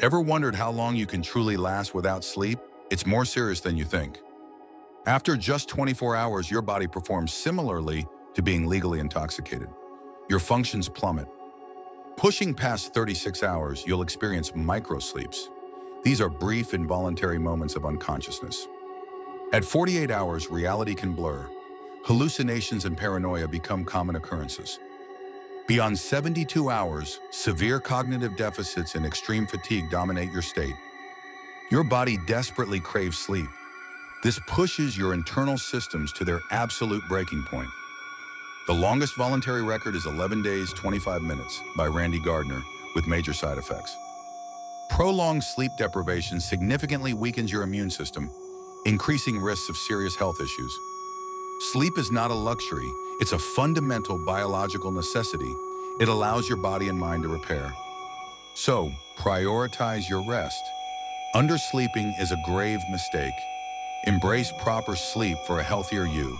Ever wondered how long you can truly last without sleep? It's more serious than you think. After just 24 hours, your body performs similarly to being legally intoxicated. Your functions plummet. Pushing past 36 hours, you'll experience microsleeps. These are brief, involuntary moments of unconsciousness. At 48 hours, reality can blur. Hallucinations and paranoia become common occurrences. Beyond 72 hours, severe cognitive deficits and extreme fatigue dominate your state. Your body desperately craves sleep. This pushes your internal systems to their absolute breaking point. The longest voluntary record is 11 days, 25 minutes by Randy Gardner with major side effects. Prolonged sleep deprivation significantly weakens your immune system, increasing risks of serious health issues. Sleep is not a luxury, it's a fundamental biological necessity. It allows your body and mind to repair. So, prioritize your rest. Undersleeping is a grave mistake. Embrace proper sleep for a healthier you.